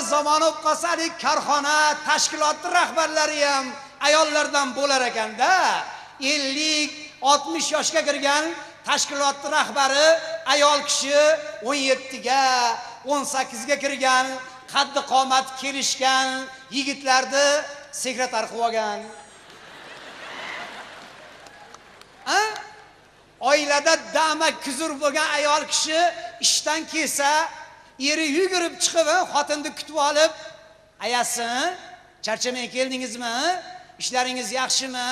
bir zamon bo'lib qolsalik korxona tashkilotni rahbarlari ham ayollardan bo'lar ekanda. Ellik oltmish yoshga kirgan tashkilotni rahbari ayol kishi o'n yettiga o'n sakkizga kirgan qaddi qomati kelishgan yigitlarni sekretar qilib olgan. Oilada dama kuzur bo'lgan ayol kishi ishdan kelsa eri yugurib chiqib xotinni kutib olib ayasi charchamay keldingizmi? Ishlaringiz yaxshimi?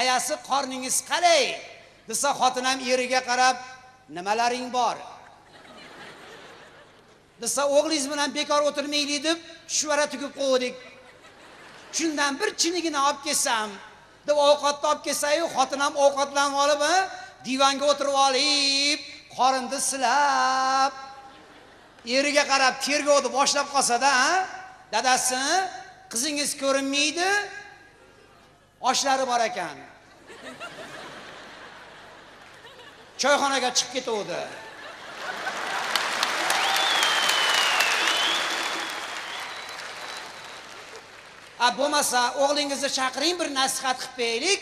Ayasi qorningiz qalay? Desa xotin ham eriga qarab nimalaring bor? Desa o'g'lingiz bilan bekor o'tirmaylik deb shuvara tugib qo'ydik. Shundan bir chinigina olib kelsam deb ovqatni olib kelsayu xotin ham ovqatlanib olib divanga o'tirib olib qorinni silab eriga qarab tergovni boshlab qolsada dadasi qizingiz ko'rinmaydi oshlari bor ekan. Choyxonaga chiqib ketuvdi. A bo'lmasa o'g'lingizni chaqiring bir nasihat qilib beraylik.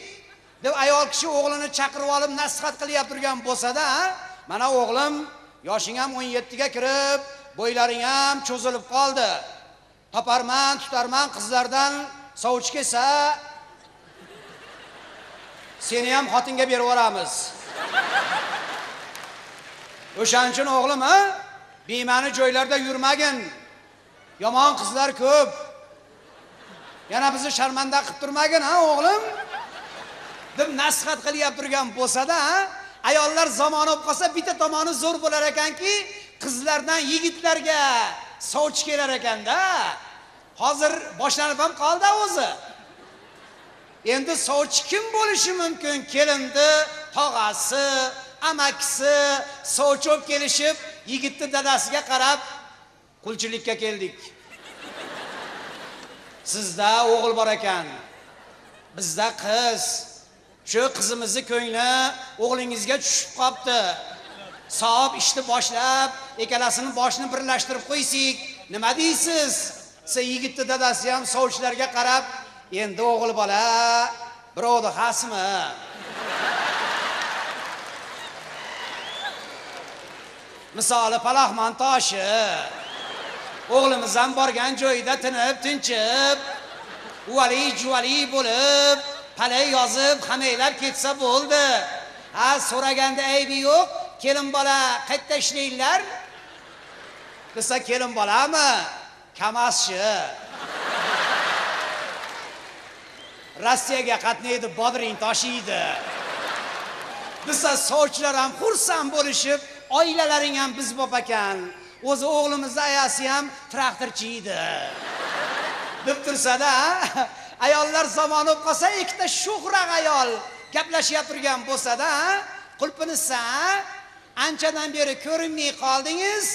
Deb ayol kishi o'g'lini chaqirib olib nasihat qilyapti turgan bo'lsada mana o'g'lim yoshing ham o'n yettiga kirib bo'ylaring ham cho'zilib qoldi. Toparman tutarman qizlardan sovchi kelsa seni ham xotinga berib yuboramiz. O'shaning uchun o'g'lim a bema'ni joylarda yurmagin. Yomon qizlar ko'p. Yana bizni sharmanda qilib turmagin ha o'g'lim? Deb nasihat qilyapti turgan bo'lsada ayollar zamoni bo'lib qolsa bitta tomoni zo'r bo'lar ekanki qizlardan yigitlarga sovchi kelar ekanda hozir boshlanib ham qoldi o'zi. Endi sovchi kim bo'lishi mumkin? Kelinni tog'asi amakisi sovchi bo'lib kelishib yigitni dadasiga qarab qulchilikka keldik. Sizda o'g'il bor ekan. Bizda qiz. Shu qizimizni ko'ngli o'g'lingizga tushib qolibdi. Savob ishni boshlab ikkalasini boshini birlashtirib qo'ysak nima deysiz? Desa yigitni dadasi ham sovchilarga qarab endi o'g'il bola birovni xasmi misoli palaxmon toshi. O'g'limiz ham borgan joyida tinib tinchib uvali juvali bo'lib palay yozib hamaylab ketsa bo'ldi. Ha so'raganda aybi yo'q. Kelin bola qayerda ishlaysizlar desa kelin bolami? Kamazchi. Rossiyaga qatnaydi bodring toshiydi. Desa sovchilar ham xursand bo'lishib oilalaring ham biz bop ekan. O'zi o'g'limizni ayasi ham traktorchi edi deb tursada ayollar zamoni bo'lib qolsa ikkita sho'xroq ayol gaplashyapti turgan bo'lsada qulpini sa anchadan beri ko'rinmay qoldingiz.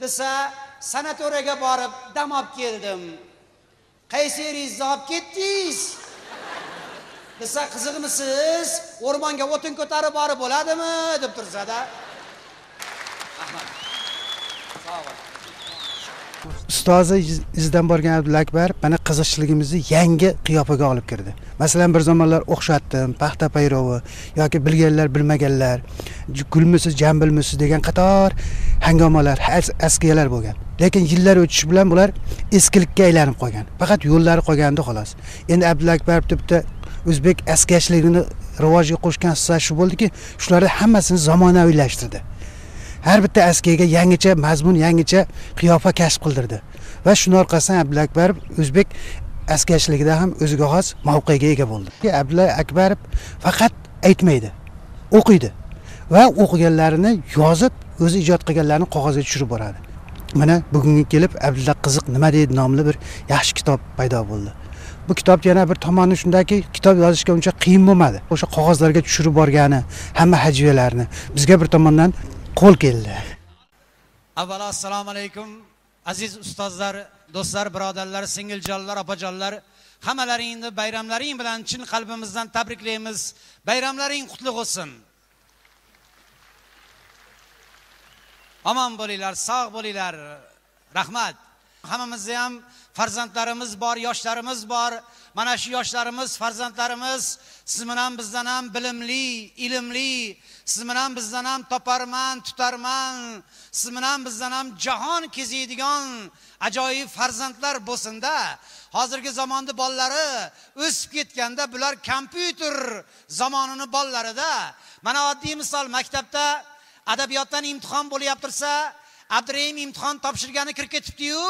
Desa sanatoriyaga borib dam olib keldim. Qayseringizni olib ketdingiz? Desa qiziqmisiz o'rmonga o'tin ko'tarib borib bo'ladimi? deb tursada. Rahmat sog' bo'ling ustozi izidan borgan abdulla akbar mana qiziqchiligimizni yangi qiyofaga olib kirdi. Masalan bir zamonlar o'xshatdim paxta payrovi yoki bilganlar bilmaganlar gulmisiz jambilmisiz degan qator hangomalar as- askiyalar bo'lgan. Lekin yillar o'tishi bilan bular eskilikka aylanib qolgan faqat yo'llari qolgandi xolos. Endi abdulla akbar bitta o'zbek askiyashligini rivojiga qo'shgan hissasi shu bo'ldiki shularni hammasini zamonaviylashtirdi. Har bitta askiyaga yangicha mazmun yangicha qiyofa kashf qildirdi. Va shuni orqasidan abdulla akbarov o'zbek askarchiligida ham o'ziga xos mavqega ega bo'ldi. Abdulla akbarov faqat aytmaydi o'qiydi va o'qiganlarini yozib o'zi ijod qilganlarini qog'ozga tushirib boradi. Mana bugunga kelib abdulla qiziq nima deydi nomli bir yaxshi kitob paydo bo'ldi. Bu kitob yana bir tomoni shundaki kitob yozishga uncha qiyin bo'lmadi. O'sha qog'ozlarga tushirib borgani hamma hajviyalarni bizga bir tomondan qo'l keldi. Avvalo assalomu alaykum aziz ustozlar do'stlar birodarlar singiljonlar opajonlar. Hammalaringni bayramlaring bilan chin qalbimizdan tabriklaymiz. Bayramlaring qutlug' bo'lsin. Omon bo'linglar sog' bo'linglar. Rahmat. Hammamizda ham farzandlarimiz bor yoshlarimiz bor. Mana shu yoshlarimiz farzandlarimiz siz bilan bizdan ham bilimli ilmli. Siz bilan bizdan ham toparman tutarman. Siz bilan bizdan ham jahon keziydigan ajoyib farzandlar bo'lsinda. Hozirgi zamonni bolalari o'sib ketganda bular kompyuter zamonini bolalarida. Mana oddiy misol maktabda adabiyotdan imtihon bo'lyaptirsa abdurahim imtihon topshirgani kirib ketibdiyu.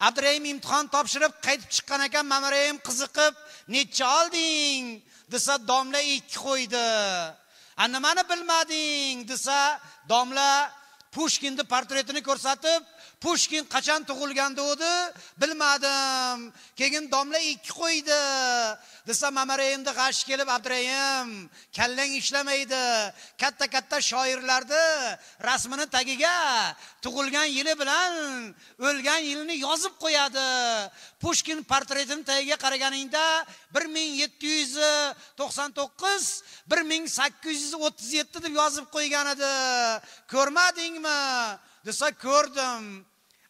Abdurahim imtihon topshirib qaytib chiqqan ekan mamarayim qiziqib necha olding desa domla ikki qo'ydi. A nimani bilmading desa domla pushkinni portretini ko'rsatib pushkin qachon tug'ilgan degandi bilmadim. Keyin domla ikki qo'ydi. Desa mamarayimni g'ashi kelib abdurayim kallang ishlamaydi. Katta katta shoirlarni rasmini tagiga tug'ilgan yili bilan o'lgan yilini yozib qo'yadi. Pushkin portretini tagiga qaraganingda bir ming yetti yuz to'qson to'qqiz bir ming sakkiz yuz o'ttiz yetti deb yozib qo'ygan edi. Ko'rmadingmi? Desa ko'rdim.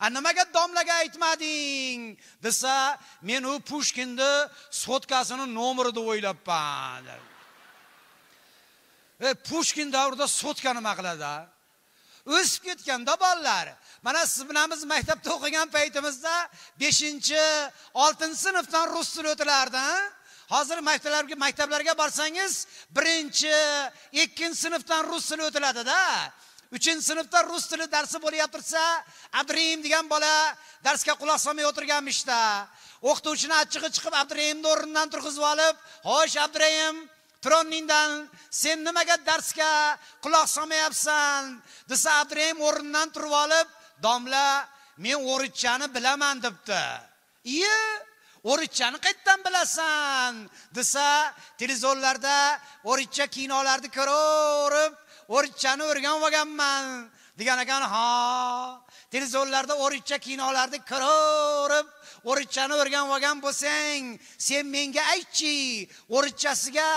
A nimaga domlaga aytmading? Desa men u pushkinni sotkasini nomeri deb o'ylabman. E pushkin davrida sotka nima qiladi o'sib ketganda bolalar mana siz bilan biz maktabda o'qigan paytimizda beshinchi oltinchi sinfdan rus tili o'tilardi hozir maktablarga maktablarga borsangiz birinchi ikkinchi sinfdan rus tili o'tiladida. Uchinchi sinfda rus tili darsi bo'layotib tursa abdurahim degan bola darsga quloq solmay o'tirganmishda o'qituvchini achchig'i chiqib abdurahimni o'rnidan turg'izib olib xo'sh abdurahim turonningdan sen nimaga darsga quloq solmayapsan? desa abdurahim o'rnidan turib olib domla men o'rischani bilaman debdi. Iye o'rischani qayerdan bilasan? desa televizorlarda o'richa kinolarni ko'raverib o'rischani o'rganib olganman degan ekan ha televizorlarda o'richa kinolarni ko'raverib o'richani o'rganib olgan bo'lsang sen menga aytchi o'richasiga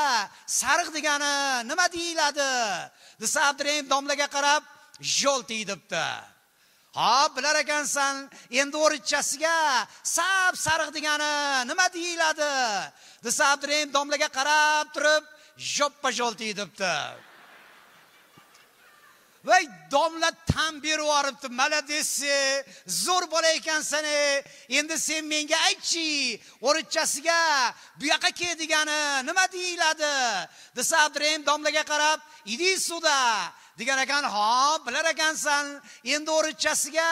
sariq degani nima deyiladi? desa abdurahim domlaga qarab желтый debdi ha bilar ekansan endi o'richasiga sap sariq degani nima deyiladi? desa abdurahim domlaga qarab turib joppa желтый debdi voy domla tan berib yuboribdi молодец zo'r bola ekansan endi sen menga aytchi o'richasiga bu yoqqa kel degani nima deyiladi? Desa abdurahim domlaga qarab idi сюда degan ekan. Ha bilar ekansan endi o'richasiga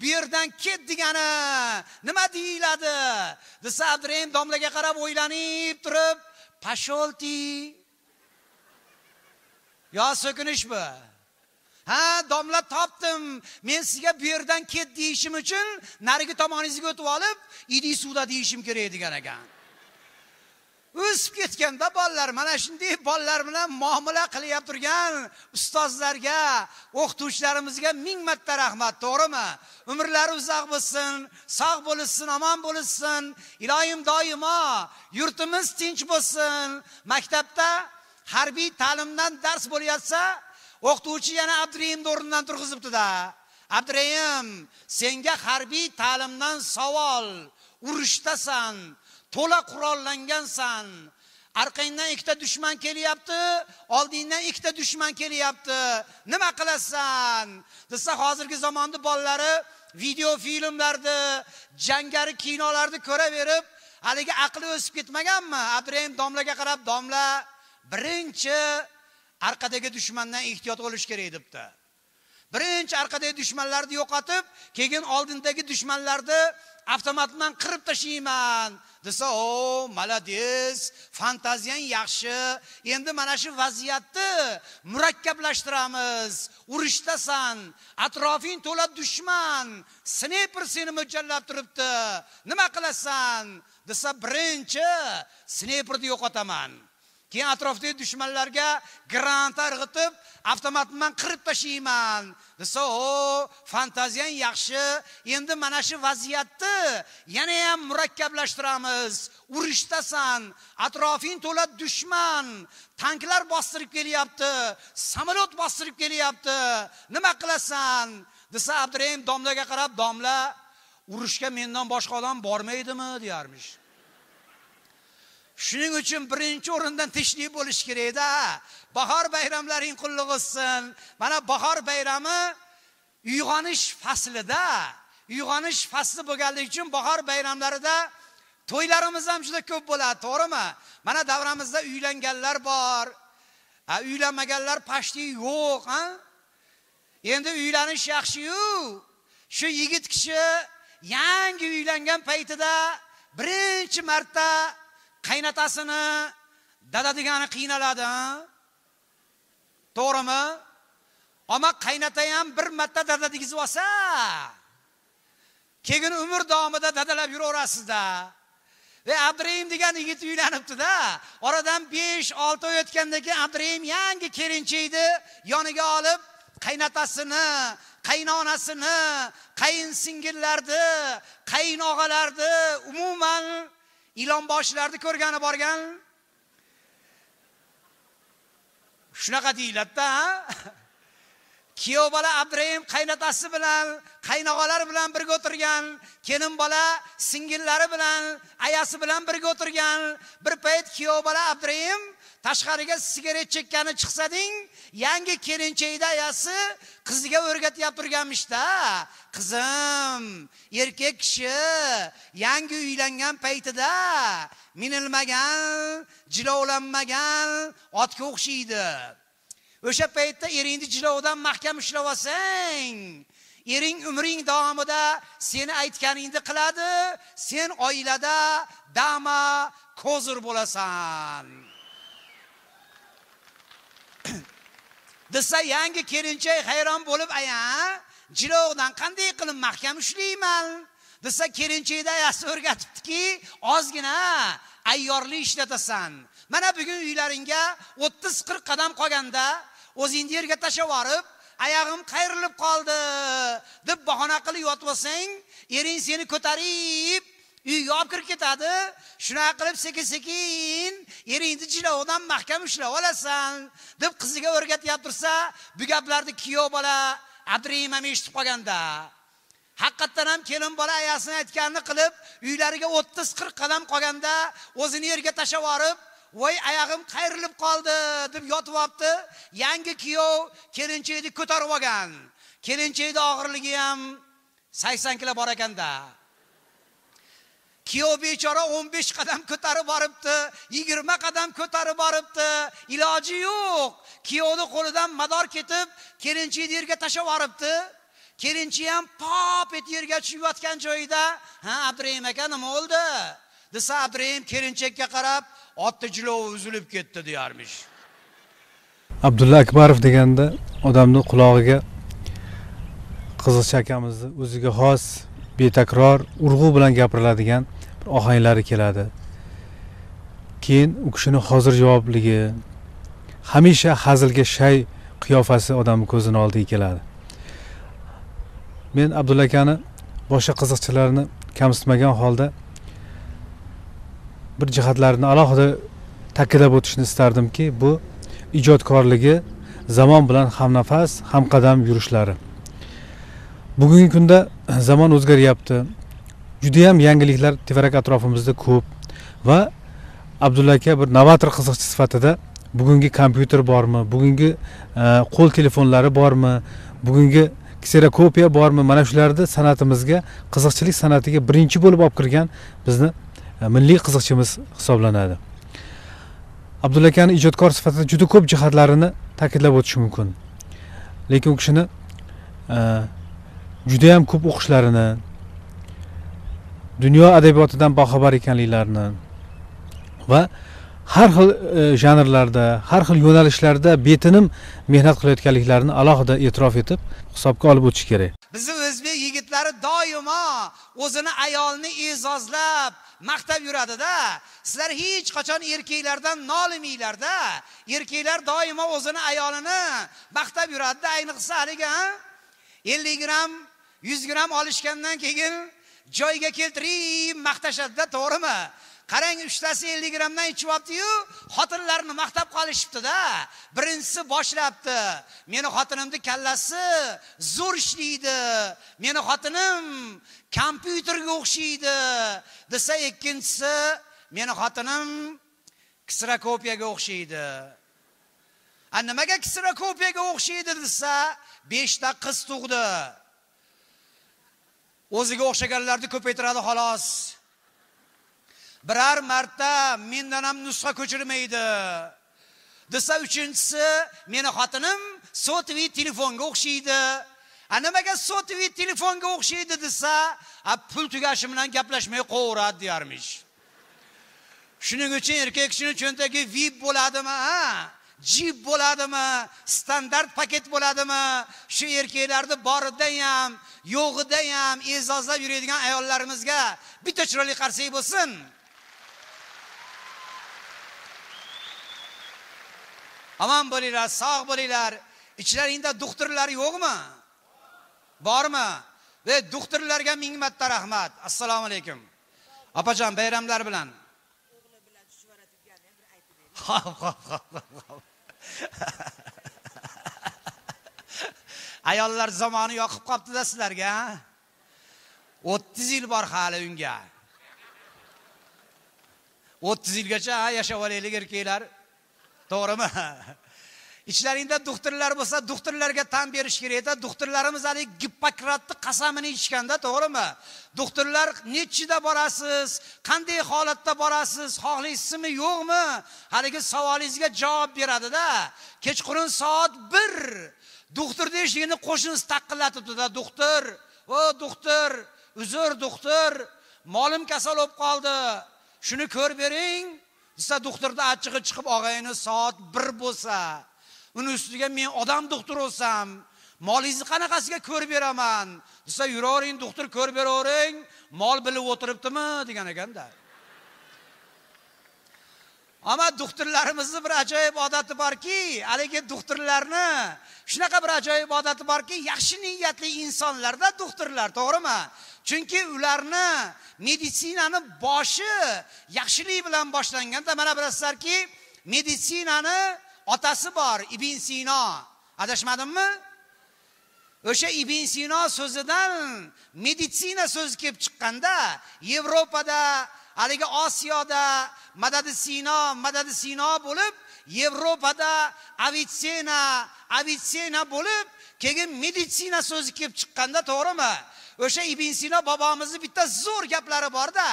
bu yerdan ket degani nima deyiladi? Desa abdurahim domlaga qarab o'ylanib turib pasholti yo so'kinishmi ha domla topdim. Men sizga bu yerdan ket deyishim uchun narigi tomoningizga o'tib olib idi suvda deyishim kerak degan ekan. O'sib ketganda bolalar mana shunday bolalar bilan muomala qilyap turgan ustozlarga o'qituvchilarimizga ming marta rahmat to'g'rimi? Umrlari uzoq bo'lsin sog' bo'lishsin omon bo'lishsin. Iloyim doimo yurtimiz tinch bo'lsin. Maktabda harbiy ta'limdan dars bo'layotsa o'qituvchi yana abdurahimni o'rnidan turg'izibdida. Abdurahim senga harbiy ta'limdan savol urushdasan to'la qurollangansan. Orqangdan ikkita dushman kelyapti oldingdan ikkita dushman kelyapti. Nima qilasan? Desa hozirgi zamonni bolalari video filmlarni jangari kinolarni ko'raverib haligi aqli o'sib ketmaganmi? Abdurahim domlaga qarab domla birinchi orqadagi dushmandan ehtiyot bo'lish kerak debdi. Birinchi orqadagi dushmanlarni yo'qotib keyin oldindagi dushmanlarni avtomat bilan qirib tashlayman. Desa o молодец fantaziyang yaxshi. Endi mana shu vaziyatni murakkablashtiramiz. Urushdasan atrofing to'la dushman. Snayper seni mo'ljallab turibdi. Nima qilasan? Desa birinchi snayperni yo'qotaman. Keyin atrofdagi dushmanlarga granata irg'itib avtomatni man qirib tashlayman. Desa o fantaziyang yaxshi. Endi mana shu vaziyatni yana ham murakkablashtiramiz. Urushdasan atrofing to'la dushman. Tanklar bostirib kelyapti samolyot bostirib kelyapti. Nima qilasan? Desa abdurahim domlaga qarab domla urushga mendan boshqa odam bormaydimi? deyarmish. Shuning uchun birinchi o'rindan tinchlik bo'lishi kerakda. Bahor bayramlaring qulluq bo'lsin mana bahor bayrami uyg'onish faslida uyg'onish fasli bo'lganligi uchun bahor bayramlarida to'ylarimiz ham juda ko'p bo'ladi to'g'rimi? Mana davramizda uylanganlar bor. Uylanmaganlar почти yo'q a endi uylanish yaxshiyu. Shu yigit kishi yangi uylangan paytida birinchi marta qaynatasini dada degani qiynaladi. To'g'rimi? Ammo qaynota ham bir marta dada degizib olsa keyin umr davomida dadalab yuraverasizda. Va abdurahim degan yigit uylanibdida oradan besh olti oy o'tgandan keyin abdurahim yangi kelinchakni yoniga olib qaynotasini qaynonasini qayinsingillarni qaynog'alarni umuman ilonboshlarni ko'rgani borgan. Shunaqa deyiladida kuyov bola abdurahim qaynotasi bilan qaynog'alari bilan birga o'tirgan kelin bola singillari bilan ayasi bilan birga o'tirgan. Bir payt kuyov bola abdurahim tashqariga sigaret chekkani chiqsading yangi kelinchakni ayasi qiziga o'rgatyapti turganmishda qizim erkak kishi yangi uylangan paytida minilmagan jilovlanmagan otga o'xshaydi. O'sha paytda eringni jilovidan mahkam ushlab olsang ering umring davomida seni aytganingni qiladi sen oilada dama kozir bo'lasan. desa yangi kelinchak hayron bo'lib aya jilovdan qanday qilib mahkam ushlayman desa kelinchakni ayasi o'rgatibdiki ozgina ayyorlik ishlatasan. Mana bugun uylaringga o'ttiz qirq qadam qolganda o'zingni yerga tashlab yuborib oyog'im qayrilib qoldi. Deb bahona qilib yotib olsang ering seni ko'tarib. Uyga olib kirib ketadi. Shunaqa qilib sekin sekin eringni jilovidan mahkam ushlab olasan deb qiziga o'rgatyapti tursa bu gaplarni kuyov bola abdurahim ham eshitib qolganda. Haqiqatdan ham kelin bola ayasini aytganini qilib uylariga o'ttiz qirq qadam qolganda o'zini yerga tashlab yuborib voy oyog'im qayrilib qoldi deb yotib olibdi yangi kuyov kelinchakni ko'tarib olgan. Kelinchakni og'irligi ham sakson kilo bor ekanda. Kuyov bechora o'n besh qadam ko'tarib boribdi yigirma qadam ko'tarib boribdi. Iloji yo'q. Kuyovni qo'lidan mador ketib kelinchikni yerga tashlab yuboribdi kelinchi ham pop etib yerga tushib yotgan joyida ha abdurahim aka nima bo'ldi? desa abdurahim kelinchakka qarab otni jilovi uzilib ketdi deyarmish. Abdulla akbarov deganda odamni qulog'iga qiziqcha akamizni o'ziga xos betakror urg'u bilan gapiriladigan ohanglari keladi. Keyin u kishini hozir javobligi hamisha hazilga shay qiyofasi odamni ko'zini oldiga keladi. Men abdulla akani boshqa qiziqchilarni kamsitmagan holda bir jihatlarini alohida ta'kidlab o'tishni istardimki bu ijodkorligi zamon bilan hamnafas hamqadam yurishlari. Bugungi kunda zamon o'zgaryapti. Judayam yangiliklar tevarak atrofimizda ko'p. Va abdulla aka bir novator qiziqchi sifatida bugungi kompyuter bormi bugungi e, qo'l telefonlari bormi bugungi kserokopiya bormi? Mana shularni san'atimizga qiziqchilik san'atiga birinchi bo'lib olib kirgan bizni e, milliy qiziqchimiz hisoblanadi. Abdulla akani ijodkor sifatida juda ko'p jihatlarini ta'kidlab o'tish mumkin. Lekin u kishini e, judayam ko'p o'qishlarini dunyo adabiyotidan boxabar ekanliklarini va har xil e, janrlarda har xil yo'nalishlarda betinim mehnat qilayotganliklarini alohida e'tirof etib hisobga olib o'tish kerak. Bizni o'zbek yigitlari doimo o'zini ayolini e'zozlab maqtab yuradida. Sizlar hech qachon erkaklardan nolimanglarda erkaklar doimo o'zini ayolini maqtab yuradida. Ayniqsa haligi ellik gramm yuz gramm olishgandan keyin joyiga keltirib maqtashadida to'g'rimi? Qarang uchtasi ellik grammdan ichib olibdiyu xotinlarni maqtab qolishibdida. Birinchisi boshlabdi. Meni xotinimni kallasi zo'r ishlaydi. Meni xotinim kompyuterga o'xshaydi. Desa ikkinchisi meni xotinim ksrokopiyaga o'xshaydi. A nimaga ksrokopiyaga o'xshaydi desa beshta qiz tug'di. O'ziga o'xshaganlarni ko'paytiradi xolos. Biror marta mendan ham nusxa ko'chirmaydi. Desa uchinchisi meni xotinim sotviy telefonga o'xshaydi. A nimaga sotviy telefonga o'xshaydi desa a pul tugashi bilan gaplashmay qo'yaveradi deyarmish. Shuning uchun erkak kishini cho'ntagi vip bo'ladimi ha? Jip bo'ladimi? Standart paket bo'ladimi? Shu erkaklarni borida ham yo'g'ida ham e'zozlab yuradigan ayollarimizga bitta chiroyli qarsak bo'lsin. Omon bo'linglar sog' bo'linglar. Ichlaringda doktorlar yo'qmi? Bormi? Ve doktorlarga ming marta rahmat. Assalomu alaykum. Opajon bayramlar bilan. Hop, hop, hop, hop. ayollar zamoni yoqib qolibdida sizlarga o'ttiz yil bor hali unga. O'ttiz yilgacha yashab olaylik erkaklar. To'g'rimi? ichlaringda doktorlar bo'lsa doktorlarga tan berish kerakda. Doktorlarimiz haligi gippokratni qasamini ichganda to'g'rimi? Doktorlar nechida borasiz? Qanday holatda borasiz? Xohlaysizmi yo'qmi? Haligi savolingizga javob beradida kechqurun soat bir doktorni eshigini qo'shnisi taqillatibdida. Doktor o doktor uzr doktor molim kasal bo'lib qoldi. Shuni ko'rib bering desa doktorni achchig'i chiqib og'ayni soat bir bo'lsa. Uni ustiga men odam doktor bo'lsam molingizni qanaqasiga ko'rib beraman? Desa yuravering doktor ko'rib beravering mol bilib o'tiribdimi? degan ekanda. Ammo doktorlarimizni bir ajoyib odati borki haligi doktorlarni shunaqa bir ajoyib odati borki yaxshi niyatli insonlarda doktorlar to'g'rimi? Chunki ularni meditsinani boshi yaxshilik bilan boshlanganda mana bilasizlarki meditsinani otasi bor ibn sino. Adashmadimmi? O'sha ibn sino so'zidan meditsina so'zi kelib chiqqanda yevropada haligi osiyoda madadi sino madadi sino bo'lib yevropada avitsena avitsena bo'lib keyin meditsina so'zi kelib chiqqanda to'g'rimi? O'sha ibn sino bobomizni bitta zo'r gaplari borda.